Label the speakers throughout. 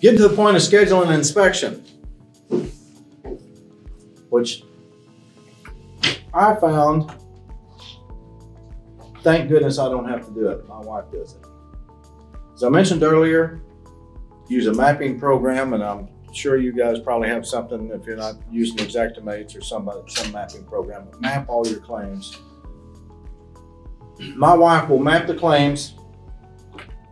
Speaker 1: Getting to the point of scheduling an inspection, which I found, thank goodness I don't have to do it. My wife does it. As I mentioned earlier, use a mapping program, and I'm sure you guys probably have something if you're not using Xactimates or some, some mapping program, map all your claims. My wife will map the claims.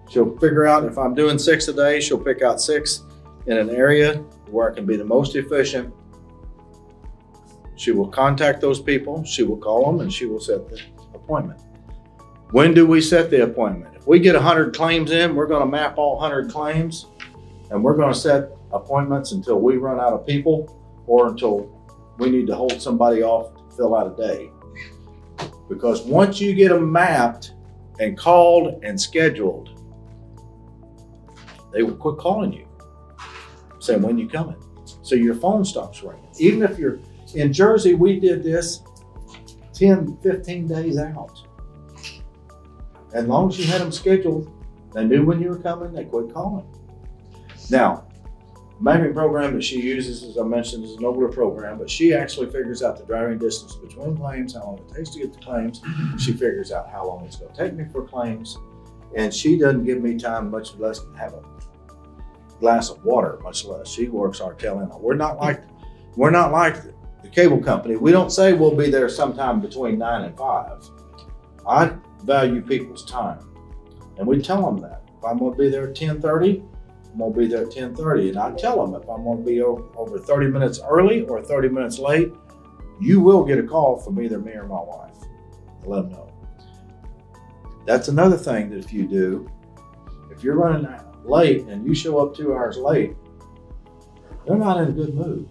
Speaker 1: She'll figure out if I'm doing six a day, she'll pick out six in an area where I can be the most efficient. She will contact those people, she will call them, and she will set the appointment. When do we set the appointment? If we get 100 claims in, we're going to map all 100 claims and we're going to set appointments until we run out of people or until we need to hold somebody off to fill out a day. Because once you get them mapped and called and scheduled, they will quit calling you saying when you coming. So your phone stops ringing. Even if you're in Jersey, we did this 10, 15 days out. As long as you had them scheduled, they knew when you were coming, they quit calling. Now, mapping program that she uses, as I mentioned, is an older program, but she actually figures out the driving distance between claims, how long it takes to get the claims. She figures out how long it's going to take me for claims. And she doesn't give me time, much less than have a glass of water, much less. She works our tail end. We're not like we're not like the, cable company. We don't say we'll be there sometime between nine and five. I value people's time, and we tell them that. If I'm going to be there at ten thirty, I'm gonna be there at 10:30, and I tell them if I'm gonna be over 30 minutes early or 30 minutes late, you will get a call from either me or my wife. Let them know. That's another thing that if you do, if you're running late and you show up two hours late, they're not in a good mood.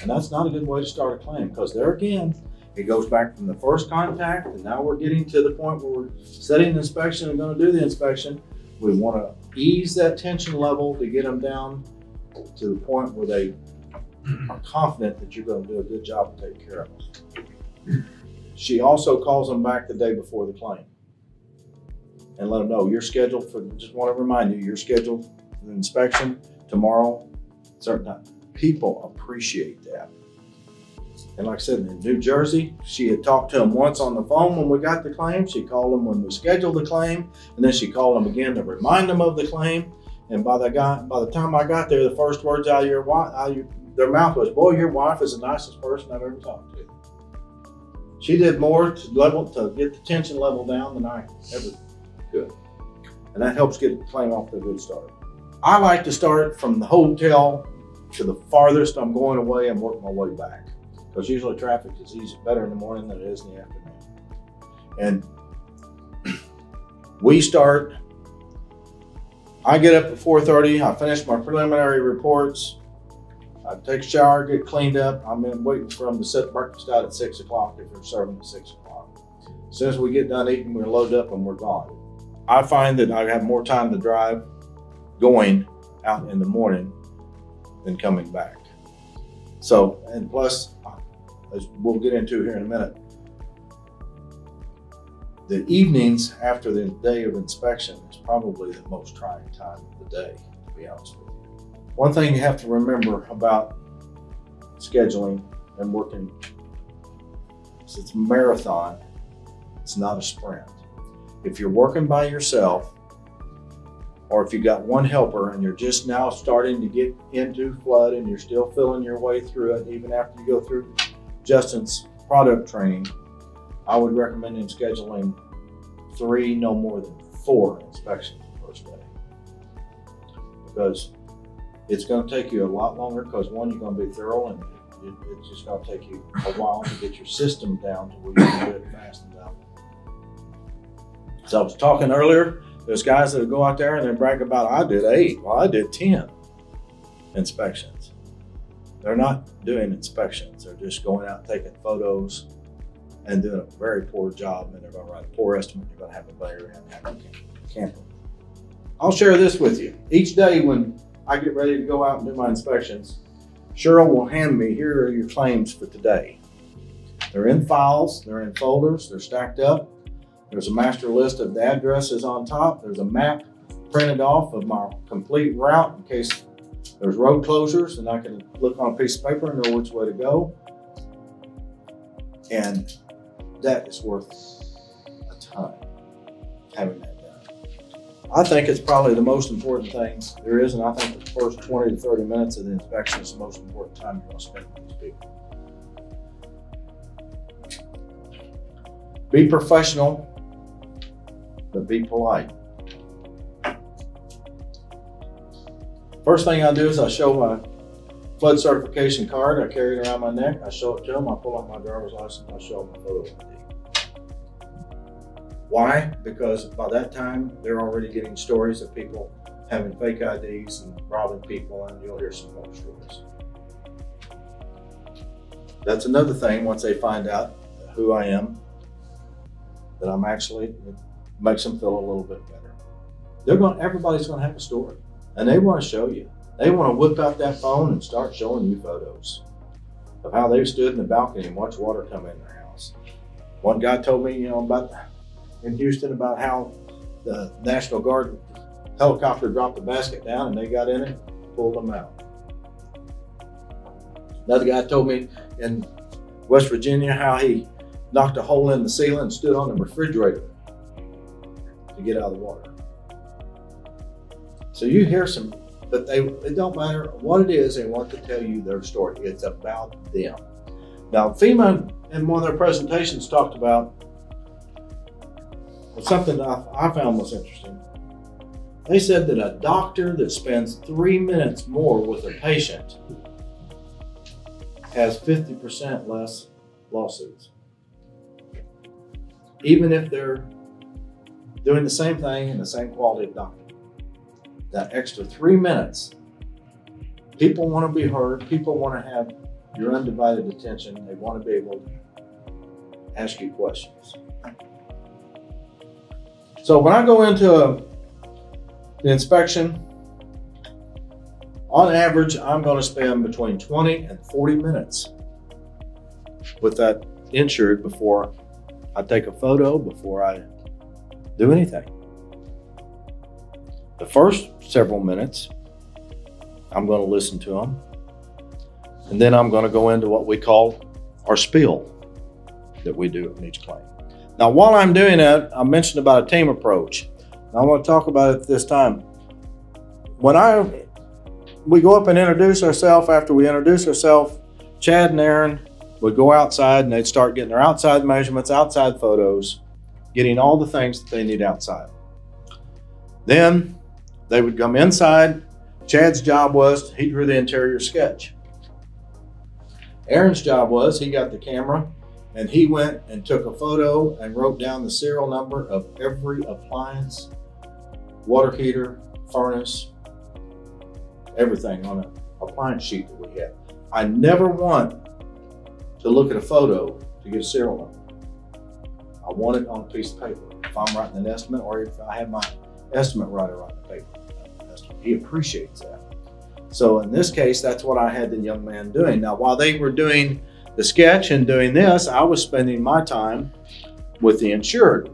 Speaker 1: And that's not a good way to start a claim because there again, it goes back from the first contact, and now we're getting to the point where we're setting the inspection and going to do the inspection. We want to ease that tension level to get them down to the point where they are confident that you're going to do a good job to take care of them. She also calls them back the day before the claim and let them know you're scheduled for, just want to remind you, you're scheduled for the inspection tomorrow, certain time. People appreciate that. And like I said, in New Jersey, she had talked to him once on the phone when we got the claim. She called him when we scheduled the claim, and then she called him again to remind him of the claim. And by the guy, by the time I got there, the first words out of your wife, out of your, their mouth was, "Boy, your wife is the nicest person I've ever talked to." She did more to level to get the tension level down than I ever could, and that helps get the claim off to a good start. I like to start from the hotel to the farthest I'm going away and work my way back because usually traffic is easy, better in the morning than it is in the afternoon. And we start, I get up at 4.30, I finish my preliminary reports, I take a shower, get cleaned up. I'm in waiting for them to set breakfast out at six o'clock if they're serving at six o'clock. As soon as we get done eating, we're loaded up and we're gone. I find that I have more time to drive going out in the morning than coming back. So, and plus, as we'll get into here in a minute. The evenings after the day of inspection is probably the most trying time of the day, to be honest with you. One thing you have to remember about scheduling and working is it's a marathon, it's not a sprint. If you're working by yourself, or if you've got one helper and you're just now starting to get into flood and you're still feeling your way through it, even after you go through Justin's product training, I would recommend him scheduling three, no more than four inspections the first day. Because it's going to take you a lot longer because one, you're going to be thorough and it, it's just going to take you a while to get your system down to where you can do it fast enough. So I was talking earlier, there's guys that go out there and they brag about, I did eight. Well, I did 10 inspections. They're not doing inspections. They're just going out taking photos and doing a very poor job. And they're going to write a poor estimate. You're going to have a buyer and have a camper. I'll share this with you. Each day when I get ready to go out and do my inspections, Cheryl will hand me, here are your claims for today. They're in files, they're in folders, they're stacked up. There's a master list of the addresses on top. There's a map printed off of my complete route in case There's road closures, and I can look on a piece of paper and know which way to go. And that is worth a ton having that done. I think it's probably the most important thing there is, and I think the first 20 to 30 minutes of the inspection is the most important time you're going to spend with these people. Be professional, but be polite. First thing I do is I show my flood certification card. I carry it around my neck. I show it to them. I pull out my driver's license. I show them my photo ID. Why? Because by that time, they're already getting stories of people having fake IDs and robbing people, and you'll hear some more stories. That's another thing once they find out who I am, that I'm actually, makes them feel a little bit better. They're going, everybody's going to have a story, and they want to show you. They want to whip out that phone and start showing you photos of how they've stood in the balcony and watched water come in their house. One guy told me, you know, about in Houston about how the National Guard helicopter dropped the basket down and they got in it, pulled them out. Another guy told me in West Virginia how he knocked a hole in the ceiling and stood on the refrigerator to get out of the water. So you hear some, but they it don't matter what it is, they want to tell you their story. It's about them. Now FEMA in one of their presentations talked about something I, I found was interesting. They said that a doctor that spends three minutes more with a patient has 50% less lawsuits. Even if they're doing the same thing and the same quality of doctor. That extra three minutes, people want to be heard, people want to have your undivided attention, they want to be able to ask you questions. So when I go into a, the inspection, on average, I'm going to spend between 20 and 40 minutes with that insured before I take a photo, before I do anything. The first several minutes, I'm going to listen to them. And then I'm going to go into what we call our spiel that we do in each claim. Now, while I'm doing that, I mentioned about a team approach. I want to talk about it this time. When I we go up and introduce ourselves, after we introduce ourselves, Chad and Aaron would go outside and they'd start getting their outside measurements, outside photos, getting all the things that they need outside. Then they would come inside. Chad's job was he drew the interior sketch. Aaron's job was he got the camera and he went and took a photo and wrote down the serial number of every appliance, water heater, furnace, everything on an appliance sheet that we had. I never want to look at a photo to get a serial number. I want it on a piece of paper. If I'm writing an estimate or if I have my estimate writer on the paper, he appreciates that. So in this case, that's what I had the young man doing. Now, while they were doing the sketch and doing this, I was spending my time with the insured,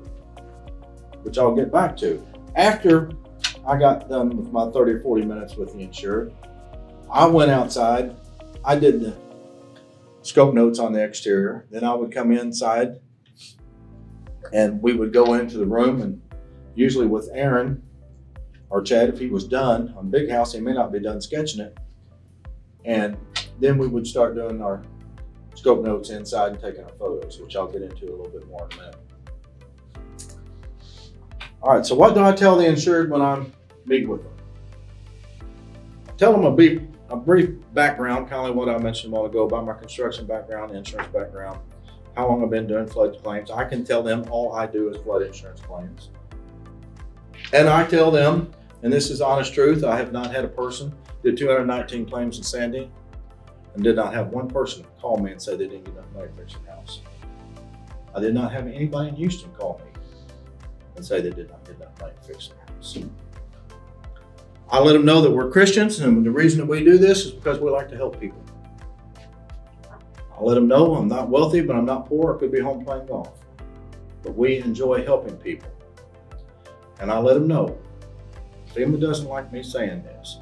Speaker 1: which I'll get back to. After I got done with my 30 or 40 minutes with the insured, I went outside. I did the scope notes on the exterior. Then I would come inside and we would go into the room and usually with Aaron or Chad, if he was done on Big House, he may not be done sketching it. And then we would start doing our scope notes inside and taking our photos, which I'll get into a little bit more in a minute. All right, so what do I tell the insured when I'm meeting with them? tell them a brief, a brief background, kind of what I mentioned a while ago about my construction background, insurance background, how long I've been doing flood claims. I can tell them all I do is flood insurance claims. And I tell them, and this is honest truth, I have not had a person do 219 claims in Sandy and did not have one person call me and say they didn't get enough money to fix their house. I did not have anybody in Houston call me and say they did not get enough money to fix their house. I let them know that we're Christians and the reason that we do this is because we like to help people. I let them know I'm not wealthy, but I'm not poor. I could be home playing golf. But we enjoy helping people. And I let them know. FEMA doesn't like me saying this.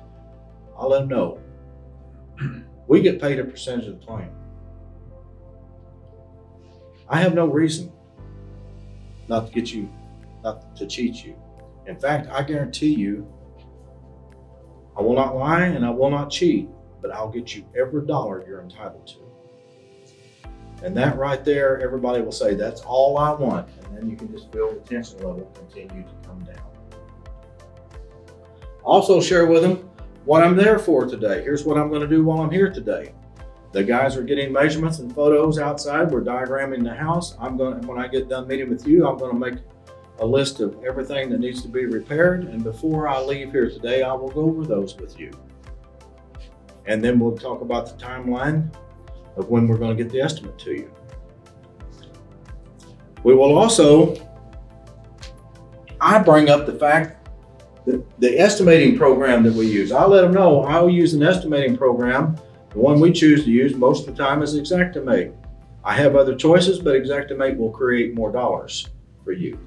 Speaker 1: I'll let them know. We get paid a percentage of the claim. I have no reason not to get you, not to cheat you. In fact, I guarantee you, I will not lie and I will not cheat, but I'll get you every dollar you're entitled to. And that right there, everybody will say, that's all I want. And then you can just feel the tension level continue to come down. Also share with them what I'm there for today. Here's what I'm going to do while I'm here today. The guys are getting measurements and photos outside. We're diagramming the house. I'm going to, when I get done meeting with you, I'm going to make a list of everything that needs to be repaired. And before I leave here today, I will go over those with you. And then we'll talk about the timeline of when we're going to get the estimate to you. We will also, I bring up the fact that the estimating program that we use. I'll let them know I'll use an estimating program. The one we choose to use most of the time is Xactimate. I have other choices, but Xactimate will create more dollars for you.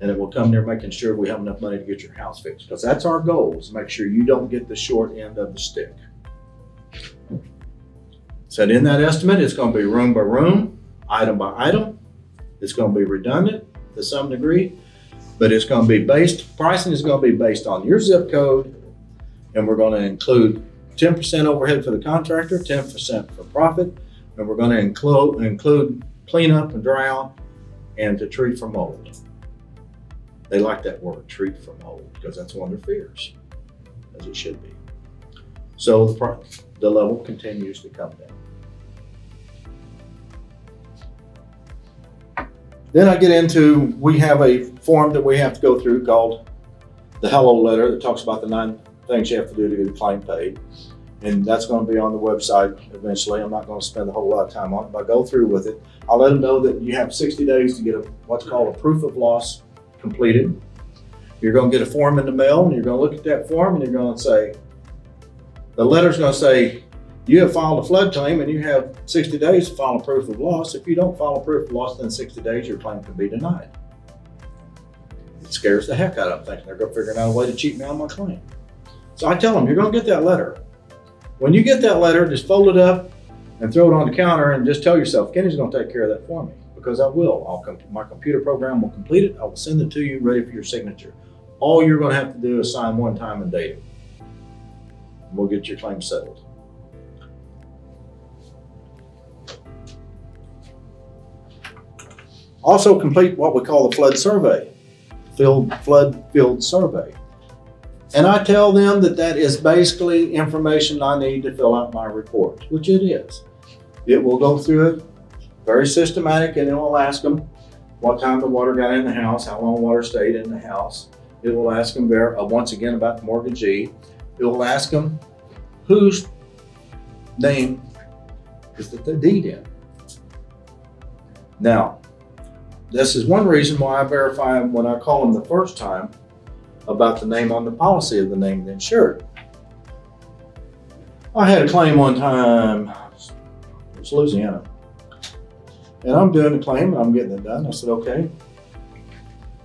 Speaker 1: And it will come there making sure we have enough money to get your house fixed. Because that's our goal, is make sure you don't get the short end of the stick. So in that estimate, it's going to be room by room, item by item. It's going to be redundant to some degree, but it's going to be based, pricing is going to be based on your zip code, and we're going to include 10% overhead for the contractor, 10% for profit, and we're going to include, include cleanup and dry out and to treat for mold. They like that word, treat for mold, because that's one of their fears, as it should be. So the, the level continues to come down. Then I get into, we have a form that we have to go through called the hello letter that talks about the nine things you have to do to get a claim paid. And that's going to be on the website eventually. I'm not going to spend a whole lot of time on it, but I go through with it. I'll let them know that you have 60 days to get a, what's called a proof of loss completed. You're going to get a form in the mail and you're going to look at that form and you're going to say, the letter's going to say, you have filed a flood claim and you have 60 days to file a proof of loss. If you don't file a proof of loss within 60 days, your claim can be denied. It scares the heck out of them thinking they're going to figure out a way to cheat me on my claim. So I tell them, you're going to get that letter. When you get that letter, just fold it up and throw it on the counter and just tell yourself, Kenny's going to take care of that for me because I will. I'll my computer program will complete it. I will send it to you ready for your signature. All you're going to have to do is sign one time and date it. And we'll get your claim settled. Also complete what we call the flood survey, field, flood field survey. And I tell them that that is basically information I need to fill out my report, which it is. It will go through it, very systematic, and it will ask them what time the water got in the house, how long water stayed in the house. It will ask them there, uh, once again about the mortgagee. It will ask them whose name is the deed in. Now, this is one reason why I verify when I call them the first time about the name on the policy of the name of the insured. I had a claim one time, it was Louisiana, and I'm doing the claim and I'm getting it done. I said, okay,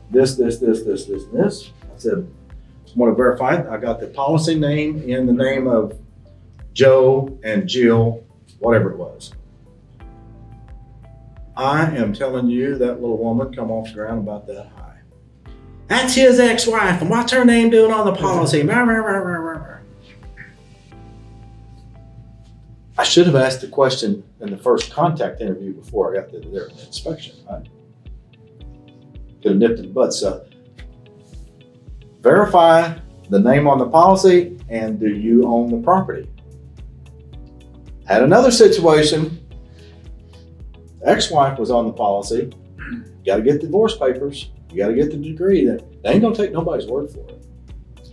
Speaker 1: this, this, this, this, this, this. I said, I want to verify it. I got the policy name in the name of Joe and Jill, whatever it was. I am telling you, that little woman come off the ground about that high. That's his ex-wife, and what's her name doing on the policy? I should have asked the question in the first contact interview before I got to their inspection. I could have nipped in the bud. So verify the name on the policy and do you own the property? Had another situation ex-wife was on the policy. You got to get the divorce papers. You got to get the degree. That they ain't gonna take nobody's word for it.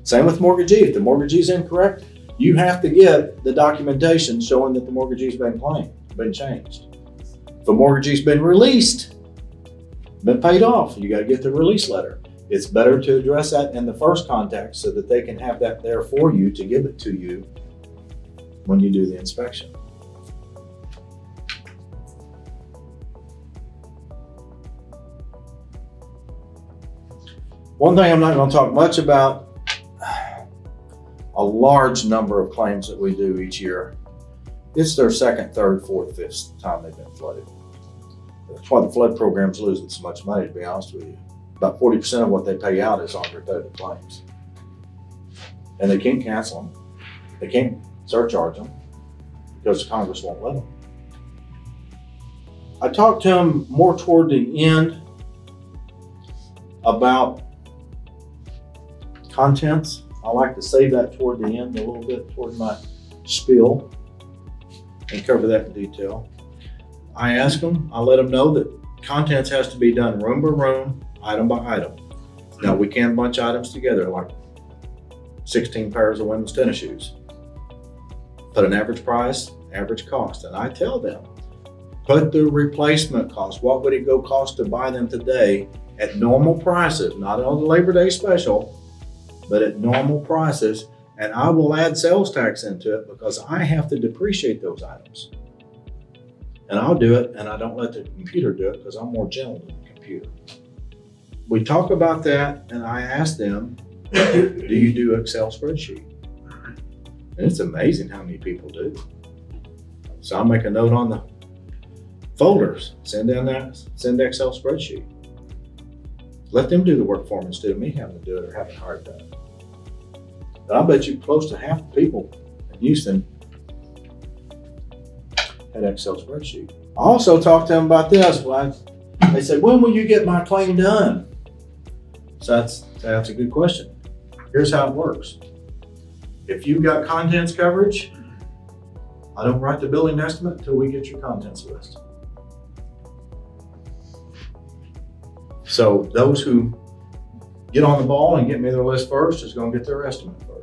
Speaker 1: Same with mortgagee. If the mortgagee is incorrect, you have to get the documentation showing that the mortgagee's been claimed, been changed. If the mortgagee's been released, been paid off, you got to get the release letter. It's better to address that in the first contact so that they can have that there for you to give it to you when you do the inspection. One thing I'm not going to talk much about, a large number of claims that we do each year. It's their second, third, fourth, fifth time they've been flooded. That's why the flood program's losing so much money, to be honest with you. About 40% of what they pay out is on repetitive claims. And they can't cancel them. They can't surcharge them because Congress won't let them. I talked to him more toward the end about contents. I like to save that toward the end, a little bit toward my spiel, and cover that in detail. I ask them, I let them know that contents has to be done room by room, item by item. Now we can bunch items together like 16 pairs of women's tennis shoes. Put an average price, average cost, and I tell them, put the replacement cost. What would it go cost to buy them today at normal prices, not on the Labor Day special, but at normal prices. And I will add sales tax into it because I have to depreciate those items. And I'll do it, and I don't let the computer do it because I'm more gentle than the computer. We talk about that, and I ask them, Do you do Excel spreadsheet? And it's amazing how many people do. So I'll make a note on the folders, send in that, send Excel spreadsheet. Let them do the work for me instead of me having to do it or having hard time. But I bet you close to half the people in Houston had Excel spreadsheet. I also talked to them about this. Well, they said, when will you get my claim done? So that's, that's a good question. Here's how it works. If you've got contents coverage, I don't write the billing estimate until we get your contents list. So those who get on the ball and get me their list first is going to get their estimate first.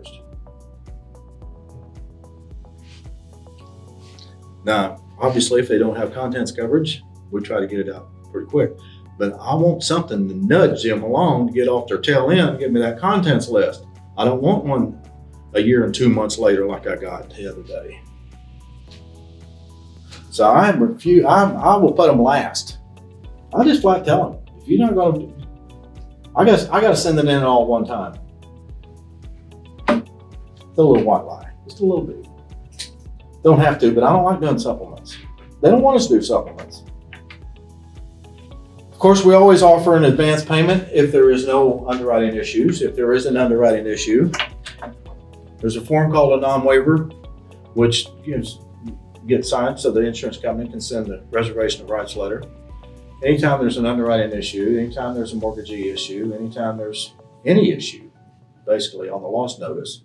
Speaker 1: Now, obviously, if they don't have contents coverage, we try to get it out pretty quick. But I want something to nudge them along to get off their tail end and give me that contents list. I don't want one a year and two months later like I got the other day. So I refuse. I, I will put them last. I just flat tell them if you're not going to, I guess I got to send it in all one time. A little white lie, just a little bit. Don't have to, but I don't like doing supplements. They don't want us to do supplements. Of course, we always offer an advance payment if there is no underwriting issues. If there is an underwriting issue, there's a form called a non-waiver, which gives, gets signed so the insurance company can send the reservation of rights letter anytime there's an underwriting issue, anytime there's a mortgagee issue, anytime there's any issue, basically on the loss notice,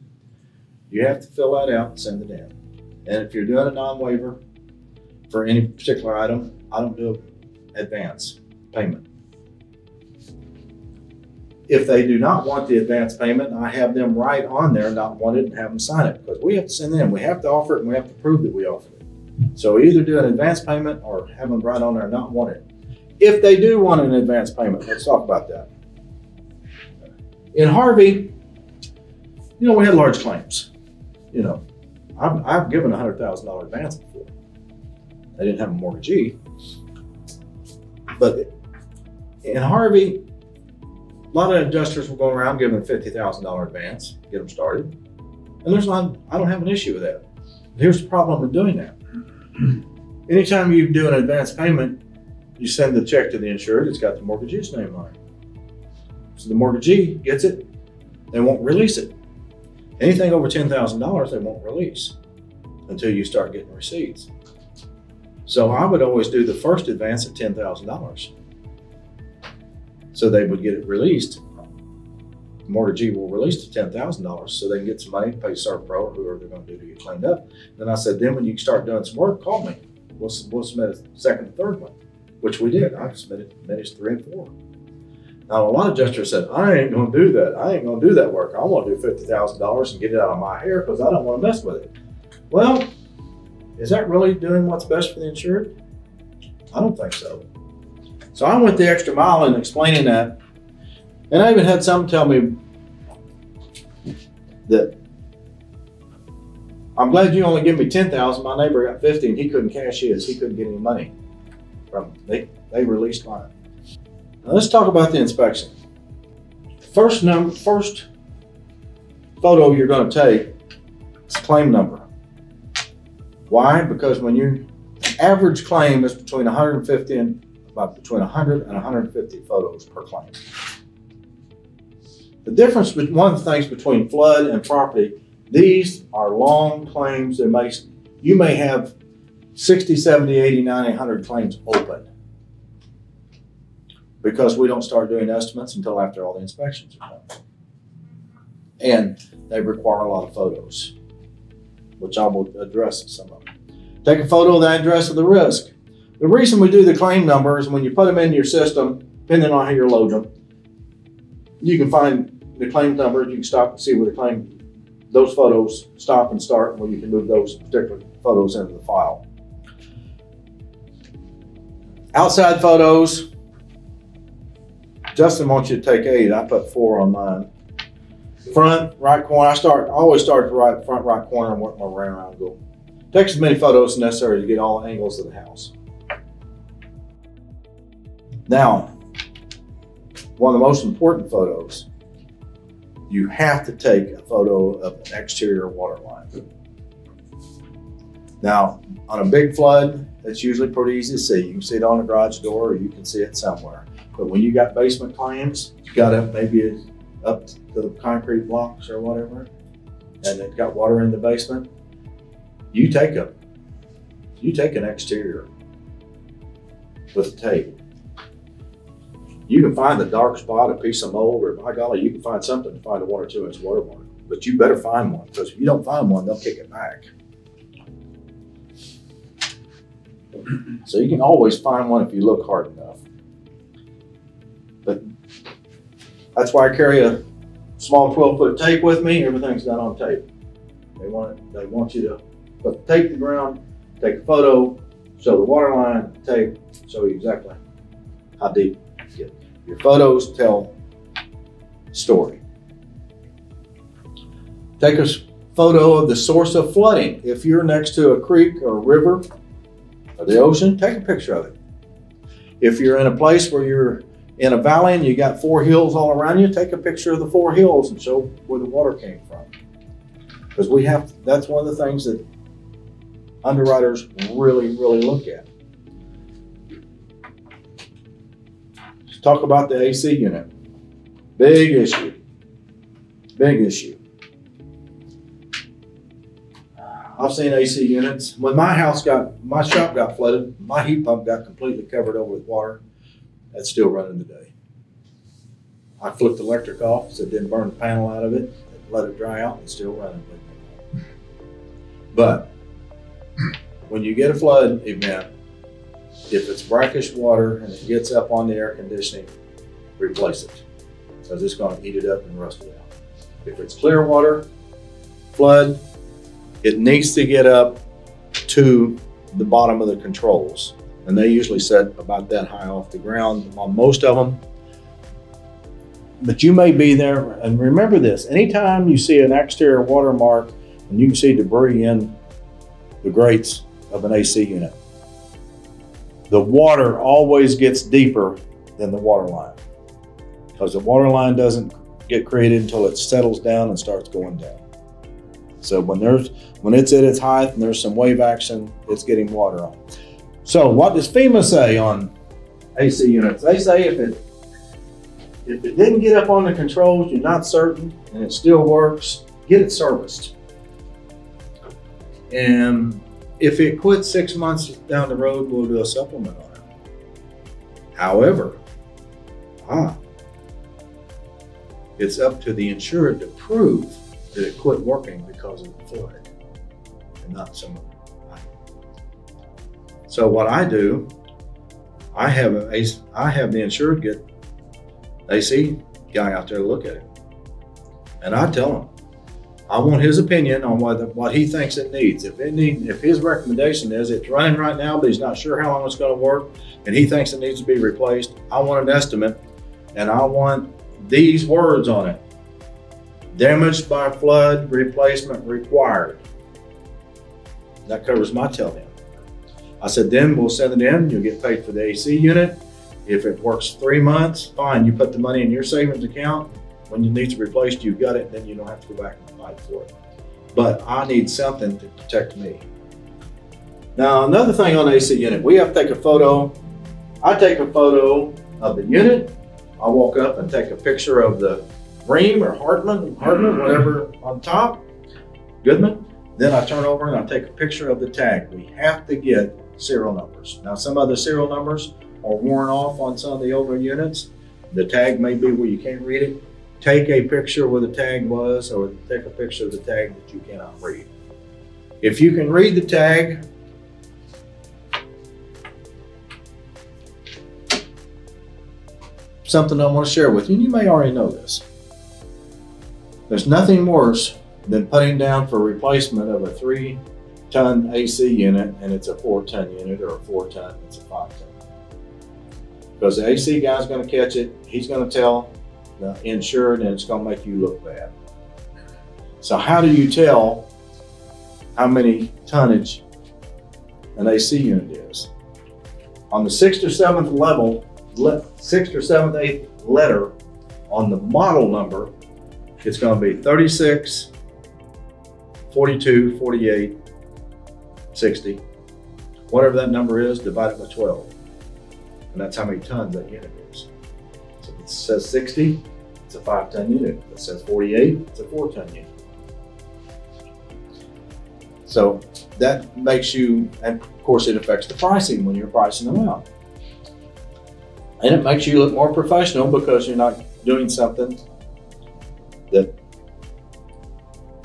Speaker 1: you have to fill that out and send it in. And if you're doing a non-waiver for any particular item, I don't do advance payment. If they do not want the advance payment, I have them write on there not wanted and have them sign it because we have to send them. We have to offer it and we have to prove that we offered it. So either do an advance payment or have them write on there not wanted. If they do want an advance payment, let's talk about that. In Harvey, you know, we had large claims. You know, I've, I've given a hundred thousand dollar advance before. I didn't have a mortgagee, but in Harvey, a lot of adjusters will go around giving fifty thousand dollar advance, get them started, and there's not. I don't have an issue with that. Here's the problem with doing that. Anytime you do an advance payment, you send the check to the insured, it's got the mortgagee's name on it. So the mortgagee gets it, they won't release it. Anything over $10,000, they won't release until you start getting receipts. So I would always do the first advance at $10,000. So they would get it released. The mortgagee will release the $10,000 so they can get some money pay Servpro or whoever they're going to do to get cleaned up. Then I said, then when you start doing some work, call me. We'll, we'll submit a second and third one which we did. I submitted managed three and four. Now, a lot of adjusters said, I ain't going to do that. I ain't going to do that work. I want to do $50,000 and get it out of my hair because I don't want to mess with it. Well, is that really doing what's best for the insured? I don't think so. So I went the extra mile in explaining that. And I even had some tell me that I'm glad you only give me 10,000. My neighbor got 50 and he couldn't cash his. He couldn't get any money from they they released mine. Now let's talk about the inspection. First number, first photo you're going to take is claim number. Why? Because when you average claim is between 150 and about between 100 and 150 photos per claim. The difference, bet- one of the things between flood and property, these are long claims. They may, you may have 60, 70, 80, 90, 100 claims open. Because we don't start doing estimates until after all the inspections are done. And they require a lot of photos, which I will address some of them. Take a photo of the address of the risk. The reason we do the claim number is when you put them into your system, depending on how you're loading them, you can find the claim numbers, you can stop and see where the claim, those photos stop and start, where you can move those particular photos into the file. Outside photos, Justin wants you to take eight, I put four on mine. Front, right corner, I start, I always start at the right, front right corner and work my way around go. Take as many photos as necessary to get all angles of the house. Now, one of the most important photos, you have to take a photo of an exterior water line. Now, on a big flood, that's usually pretty easy to see. You can see it on the garage door or you can see it somewhere. But when you got basement claims, you got up maybe up to the concrete blocks or whatever, and it got water in the basement, you take a you take an exterior with tape. You can find the dark spot, a piece of mold, or by golly, you can find something to find a one or two inch water mark. But you better find one because if you don't find one, they'll kick it back. So you can always find one if you look hard enough. That's why I carry a small 12 foot tape with me. Everything's done on tape. They want it, they want you to put the tape to the ground, take a photo, show the water line, tape, show you exactly how deep you get. Your photos tell story. Take a photo of the source of flooding. If you're next to a creek or a river or the ocean, take a picture of it. If you're in a place where you're in a valley and you got four hills all around you, take a picture of the four hills and show where the water came from. Because we have, that's one of the things that underwriters really, really look at. Let's talk about the AC unit. Big issue. Big issue. I've seen AC units. When my house got, my shop got flooded, my heat pump got completely covered over with water. That's still running today. I flipped the electric off so it didn't burn the panel out of it, let it dry out, and it's still running. But when you get a flood event, if it's brackish water and it gets up on the air conditioning, replace it. Because it's gonna eat it up and rust it out. If it's clear water, flood, it needs to get up to the bottom of the controls. And they usually set about that high off the ground on most of them. But you may be there, and remember this, anytime you see an exterior watermark and you can see debris in the grates of an AC unit, the water always gets deeper than the water line. Because the water line doesn't get created until it settles down and starts going down. So when there's when it's at its height and there's some wave action, it's getting water on. So what does FEMA say on AC units? They say if it if it didn't get up on the controls, you're not certain, and it still works, get it serviced. And if it quits six months down the road, we'll do a supplement on it. However, ah, it's up to the insured to prove that it quit working because of the flood and not some. So what I do, I have a I have the insured get AC guy out there to look at it. And I tell him, I want his opinion on what, what he thinks it needs. If it need, if his recommendation is it's running right now, but he's not sure how long it's going to work, and he thinks it needs to be replaced, I want an estimate, and I want these words on it: damaged by flood, replacement required. That covers my tell him. I said, then we'll send it in. You'll get paid for the AC unit. If it works three months, fine. You put the money in your savings account. When it needs replaced, you've got it. Then you don't have to go back and fight for it. but I need something to protect me. Now, another thing on AC unit, we have to take a photo. I take a photo of the unit. I walk up and take a picture of the Rheem or Hartman, Hartman, whatever on top, Goodman. Then I turn over and I take a picture of the tag. We have to get serial numbers. Now, some of the serial numbers are worn off on some of the older units. The tag may be where you can't read it. Take a picture where the tag was, or take a picture of the tag that you cannot read. If you can read the tag, something I want to share with you, and you may already know this. There's nothing worse than putting down for replacement of a three ton AC unit and it's a four ton unit or a four ton, it's a five ton. Because the AC guy's going to catch it, he's going to tell the insured, and it's going to make you look bad. So, how do you tell how many tonnage an AC unit is? On the sixth or seventh level, le- sixth or seventh, eighth letter on the model number, it's going to be 36, 42, 48, 60. Whatever that number is, divide it by 12. And that's how many tons that unit is. So if it says 60, it's a five ton unit. If it says 48, it's a four ton unit. So that makes you, and of course, it affects the pricing when you're pricing them out. And it makes you look more professional because you're not doing something that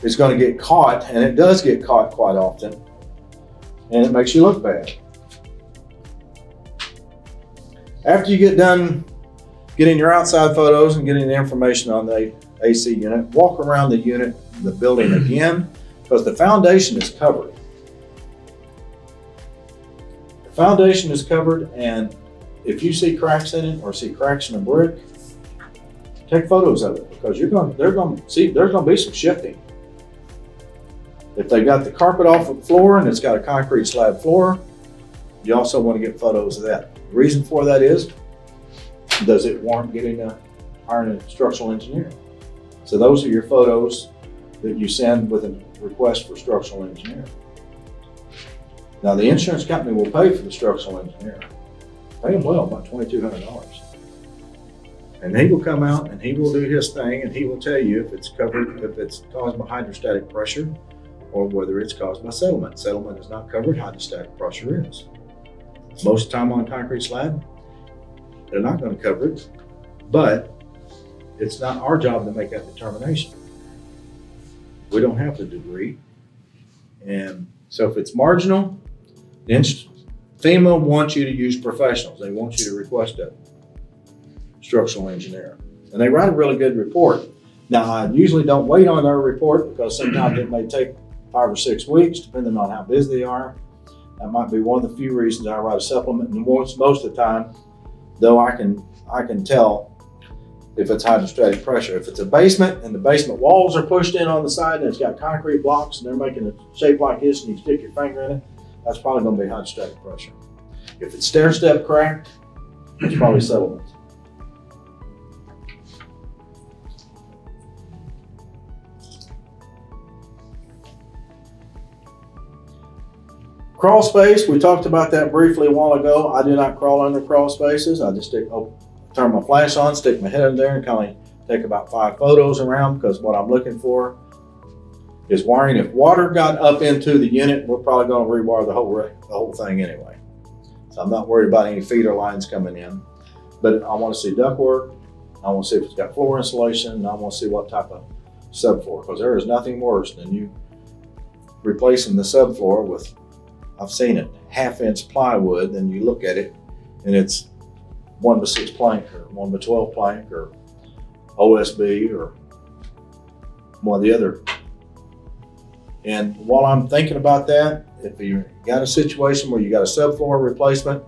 Speaker 1: is going to get caught, and it does get caught quite often, and it makes you look bad. After you get done getting your outside photos and getting the information on the AC unit, walk around the unit, the building again, because the foundation is covered. The foundation is covered, and if you see cracks in it or see cracks in a brick, take photos of it because you're going. They're going to see. There's going to be some shifting. If they've got the carpet off the floor and it's got a concrete slab floor, you also want to get photos of that. The reason for that is, does it warrant getting a hiring a structural engineer? So those are your photos that you send with a request for structural engineer. Now the insurance company will pay for the structural engineer. Pay him well, about twenty-two hundred dollars. And he will come out and he will do his thing and he will tell you if it's covered, if it's caused by hydrostatic pressure or whether it's caused by settlement. Settlement is not covered, hydrostatic pressure is. Most of the time on concrete slab, they're not going to cover it, but it's not our job to make that determination. We don't have the degree. And so if it's marginal, then FEMA wants you to use professionals. They want you to request a structural engineer. And they write a really good report. Now, I usually don't wait on their report because sometimes it may take five or six weeks, depending on how busy they are. That might be one of the few reasons I write a supplement. And most, most of the time, though, I can I can tell if it's hydrostatic pressure. If it's a basement and the basement walls are pushed in on the side and it's got concrete blocks and they're making a shape like this and you stick your finger in it, that's probably going to be hydrostatic pressure. If it's stair step cracked, it's probably settlement. Crawl space, we talked about that briefly a while ago. I do not crawl under crawl spaces. I just stick, oh, turn my flash on, stick my head in there and kind of take about five photos around because what I'm looking for is wiring. If water got up into the unit, we're probably going to rewire the whole, the whole thing anyway. So I'm not worried about any feeder lines coming in, but I want to see ductwork. I want to see if it's got floor insulation and I want to see what type of subfloor because there is nothing worse than you replacing the subfloor with I've seen it, half inch plywood, then you look at it and it's one by six plank or one by 12 plank or OSB or one of the other. And while I'm thinking about that, if you got a situation where you got a subfloor replacement,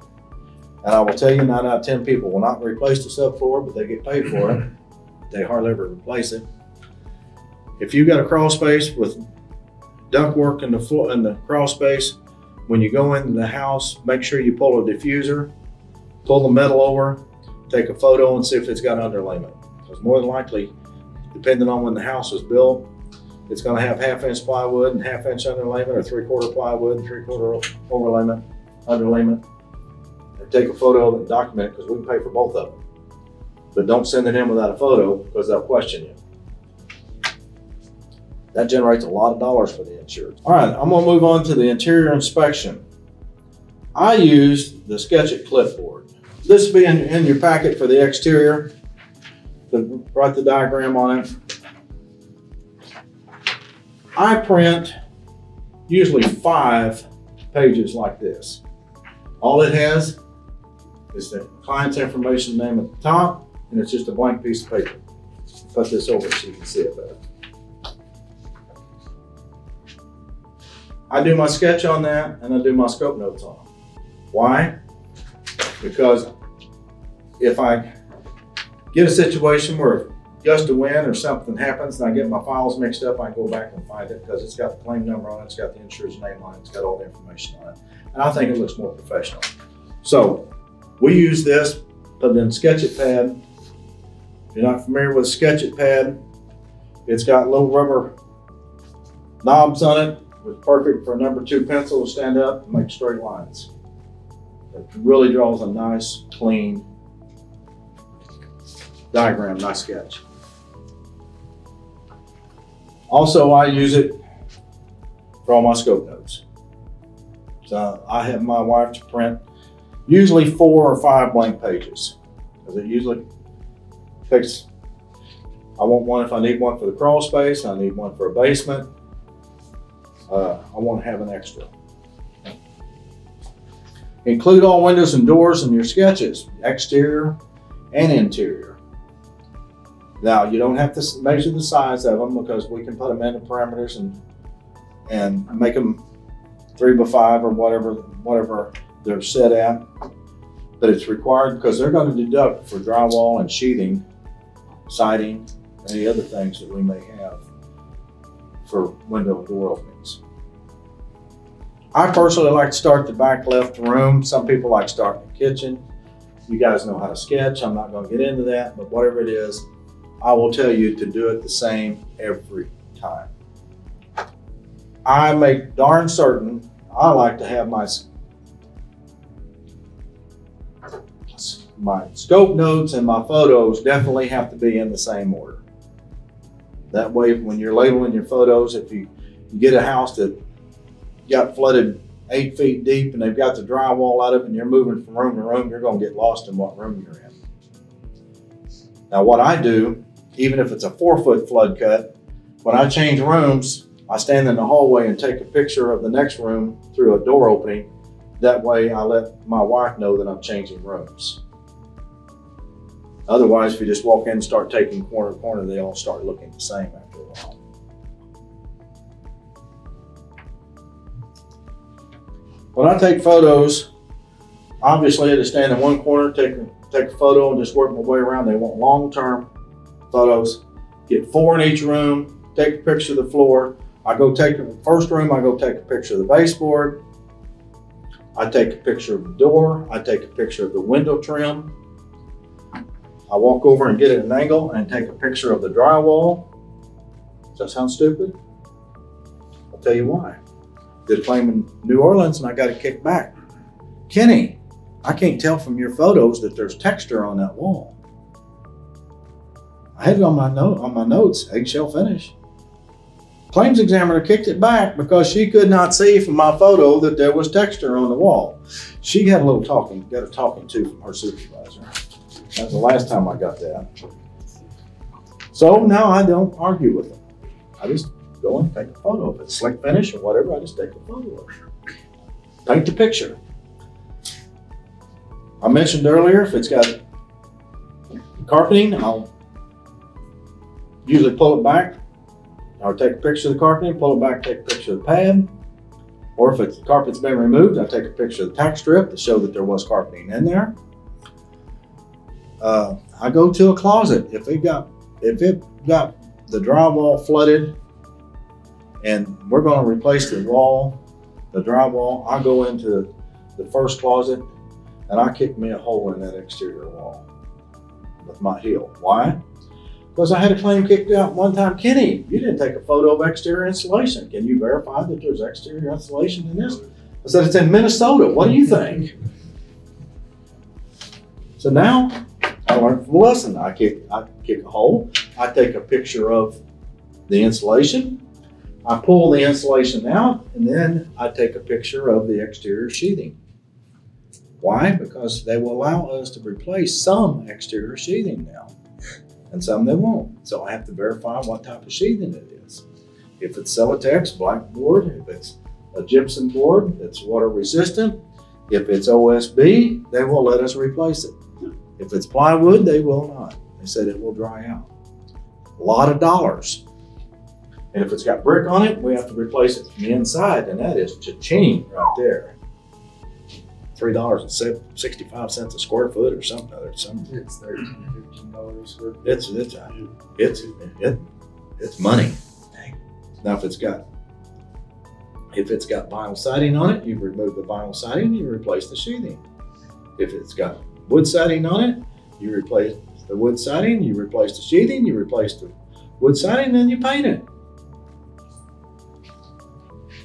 Speaker 1: and I will tell you nine out of 10 people will not replace the subfloor, but they get paid for it. They hardly ever replace it. If you've got a crawl space with ductwork in the floor in the crawl space, when you go into the house, make sure you pull a diffuser, pull the metal over, take a photo and see if it's got underlayment. Because more than likely, depending on when the house was built, It's gonna have half inch plywood and half inch underlayment or three quarter plywood and three quarter overlayment, underlayment. And take a photo of it and document it because we can pay for both of them. But don't send it in without a photo because they'll question you. That generates a lot of dollars for the insurance. All right, I'm gonna move on to the interior inspection. I used the Sketchit clipboard. This will be in, in your packet for the exterior. The, write the diagram on it. I print usually five pages like this. All it has is the client's information name at the top, and it's just a blank piece of paper. Put this over so you can see it better. I do my sketch on that and I do my scope notes on them. Why? Because if I get a situation where gust of wind or something happens and I get my files mixed up, I go back and find it because it's got the claim number on it, it's got the insurer's name on it, it's got all the information on it. And I think it looks more professional. So we use this, put it in Sketchit pad. If you're not familiar with Sketchit pad, it's got little rubber knobs on it was perfect for a number two pencil to stand up and make straight lines. It really draws a nice, clean diagram, nice sketch. Also, I use it for all my scope notes. So I have my wife to print usually four or five blank pages because it usually takes. I want one if I need one for the crawl space, I need one for a basement, uh, I want to have an extra. Include all windows and doors in your sketches, exterior and interior. Now, you don't have to measure the size of them because we can put them in the parameters and and make them three by five or whatever whatever they're set at. But it's required because they're going to deduct for drywall and sheathing, siding, any other things that we may have for window and door openings. I personally like to start the back left room. Some people like starting the kitchen. You guys know how to sketch. I'm not going to get into that, but whatever it is, I will tell you to do it the same every time. I make darn certain I like to have my my scope notes and my photos definitely have to be in the same order. That way, when you're labeling your photos, if you, you get a house that got flooded eight feet deep and they've got the drywall out of and you're moving from room to room, you're going to get lost in what room you're in. Now, what I do, even if it's a four foot flood cut, when I change rooms, I stand in the hallway and take a picture of the next room through a door opening. That way, I let my wife know that I'm changing rooms. Otherwise, if you just walk in and start taking corner to corner, they all start looking the same When I take photos, obviously I just stand in one corner, take, take a photo and just work my way around. They want long-term photos. Get four in each room, take a picture of the floor. I go take the first room, I go take a picture of the baseboard. I take a picture of the door. I take a picture of the window trim. I walk over and get at an angle and take a picture of the drywall. Does that sound stupid? I'll tell you why. A claim in New Orleans and I got a kick back. Kenny, I can't tell from your photos that there's texture on that wall. I had it on my note on my notes, eggshell finish. Claims examiner kicked it back because she could not see from my photo that there was texture on the wall. She had a little talking, got a talking to from her supervisor. That was the last time I got that. So now I don't argue with them. I just go and take a photo. of it. slick finish or whatever, I just take a photo of it. Paint the picture. I mentioned earlier, if it's got carpeting, I'll usually pull it back. I'll take a picture of the carpeting, pull it back, take a picture of the pad. Or if it's, the carpet's been removed, I take a picture of the tack strip to show that there was carpeting in there. Uh, I go to a closet. If it got if it got the drywall flooded and we're going to replace the wall, the drywall, I go into the first closet and I kick me a hole in that exterior wall with my heel. Why? Because I had a claim kicked out one time. Kenny, you didn't take a photo of exterior insulation. Can you verify that there's exterior insulation in this? I said, it's in Minnesota. What do you think? So now I learned from the lesson. I kick, I kick a hole. I take a picture of the insulation. I pull the insulation out and then I take a picture of the exterior sheathing. Why? Because they will allow us to replace some exterior sheathing now and some they won't. So I have to verify what type of sheathing it is. If it's Celotex black board, if it's a gypsum board that's water resistant, if it's OSB, they will let us replace it. If it's plywood, they will not. They said it will dry out. A lot of dollars. And if it's got brick on it, we have to replace it from the inside, and that is cha-ching right there. Three dollars and sixty-five cents a square foot or something other. Some
Speaker 2: It's thirteen, fifteen dollars a square. foot.
Speaker 1: it's it's uh, it's it, it's money. Now if it's got if it's got vinyl siding on it, you remove the vinyl siding, you replace the sheathing. If it's got wood siding on it, you replace the wood siding, you replace the sheathing, you replace the wood siding, then you paint it.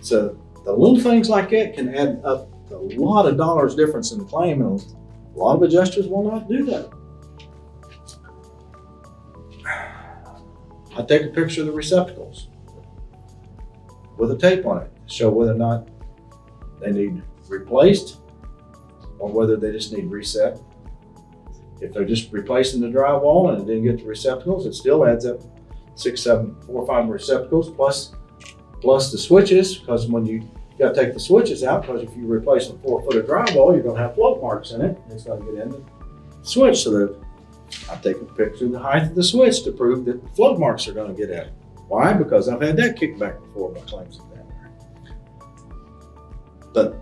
Speaker 1: So the little things like that can add up a lot of dollars difference in the claim, and a lot of adjusters will not do that. I take a picture of the receptacles with a tape on it to show whether or not they need replaced or whether they just need reset. If they're just replacing the drywall and didn't get the receptacles, it still adds up six, seven, four, five receptacles plus plus the switches, because when you gotta take the switches out, because if you replace a four foot of drywall, you're gonna have float marks in it. It's gonna get in the switch. So that I take a picture of the height of the switch to prove that float marks are gonna get in it. Why? Because I've had that kicked back before by claims of. But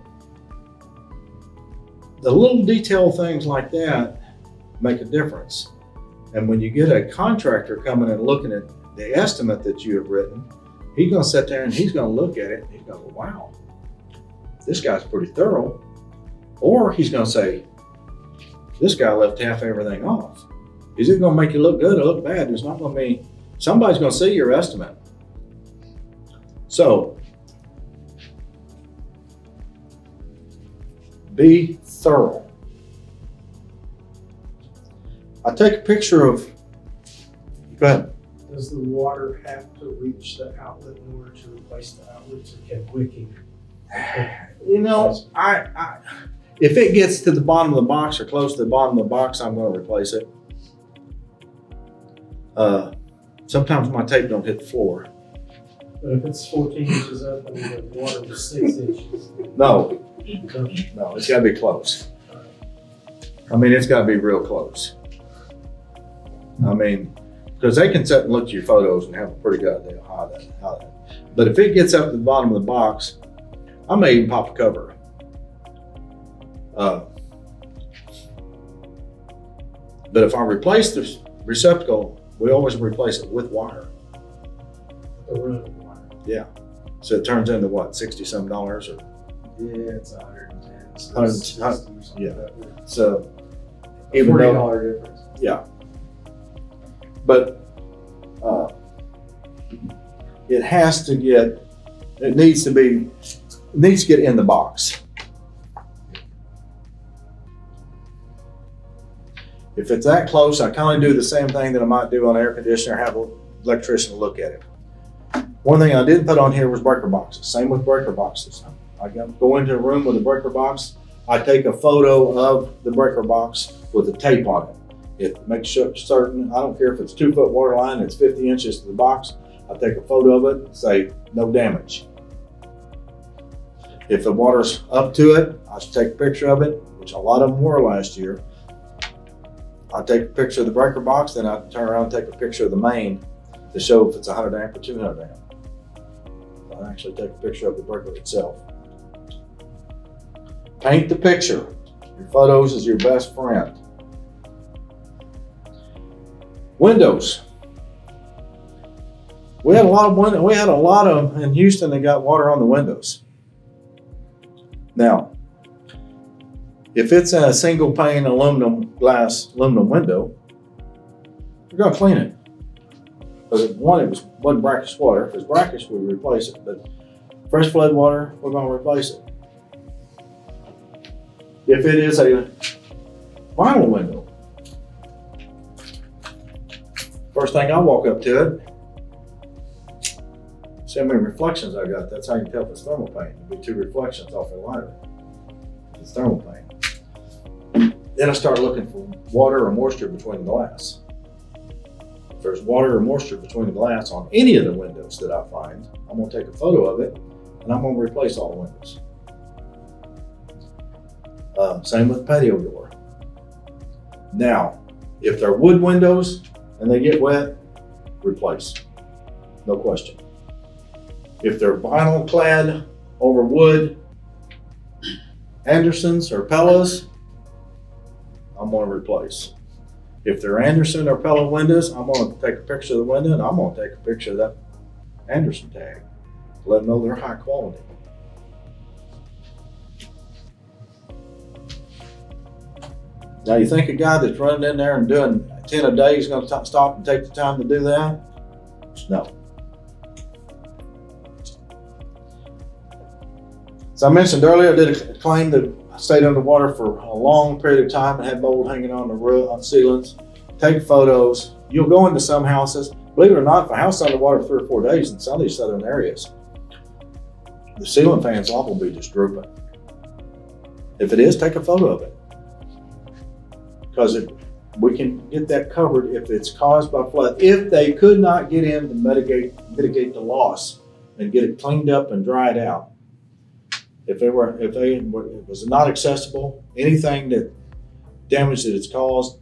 Speaker 1: the little detail things like that make a difference. And when you get a contractor coming and looking at the estimate that you have written, he's gonna sit there and he's gonna look at it and he's gonna go, wow, this guy's pretty thorough. Or he's gonna say, this guy left half everything off. Is it gonna make you look good or look bad? It's not gonna be, somebody's gonna see your estimate. So be thorough. I take a picture of go ahead.
Speaker 3: Does the water have to reach the outlet in order to replace the outlets or can wicking?
Speaker 1: You know, I, I if it gets to the bottom of the box or close to the bottom of the box, I'm going to replace it. Uh, sometimes my tape don't hit the floor.
Speaker 3: But if it's fourteen inches up and the water was six inches.
Speaker 1: No, no, it's got to be close. I mean, it's got to be real close. I mean, because they can sit and look at your photos and have a pretty good idea how that, how that. But if it gets up to the bottom of the box, I may even pop a cover. Uh, but if I replace the receptacle, we always replace it with wire.
Speaker 3: Water. Yeah.
Speaker 1: So it turns into what, sixty some dollars or
Speaker 2: Yeah, it's a hundred and ten. so
Speaker 1: Hundred-
Speaker 2: it's 60 or something
Speaker 1: yeah.
Speaker 2: like that.
Speaker 1: so. Even though,
Speaker 2: difference. difference.
Speaker 1: But uh, it has to get, it needs to be, it needs to get in the box. If it's that close, I kind of do the same thing that I might do on air conditioner, have an electrician look at it. One thing I didn't put on here was breaker boxes. Same with breaker boxes. I go into a room with a breaker box. I take a photo of the breaker box with the tape on it. It makes sure certain, I don't care if it's two foot water line, it's 50 inches to the box. I take a photo of it, say no damage. If the water's up to it, I take a picture of it, which a lot of them were last year. I take a picture of the breaker box, then I turn around and take a picture of the main to show if it's 100 amp or 200 amp. I actually take a picture of the breaker itself. Paint the picture. Your photos is your best friend. Windows. We had a lot of we had a lot of in Houston that got water on the windows. Now, if it's a single pane aluminum glass aluminum window, you're gonna clean it. Because one, it was, wasn't brackish water. If it's brackish, we replace it, but fresh flood water, we're gonna replace it. If it is a vinyl window, first thing I walk up to it, see how many reflections I got. That's how you tell if it's thermal pane. It'll be two reflections off the liner. It's thermal pane. Then I start looking for water or moisture between the glass. If there's water or moisture between the glass on any of the windows that I find, I'm gonna take a photo of it and I'm gonna replace all the windows. Uh, same with patio door. Now, if they're wood windows and they get wet, replace. No question. If they're vinyl clad over wood, Andersens or Pellas, I'm gonna replace. If they're Andersen or Pella windows, I'm gonna take a picture of the window and I'm gonna take a picture of that Andersen tag. Let them know they're high quality. Now, you think a guy that's running in there and doing ten a day is gonna stop and take the time to do that? No. As I mentioned earlier, I did a claim that I stayed underwater for a long period of time and had mold hanging on the roof, on ceilings. Take photos. You'll go into some houses. Believe it or not, if a house is underwater for three or four days in some of these southern areas, the ceiling fans off will be just drooping. If it is, take a photo of it. Because it, we can get that covered if it's caused by flood. If they could not get in to mitigate mitigate the loss and get it cleaned up and dried out. If they were if they were, it was not accessible, anything that damage that it's caused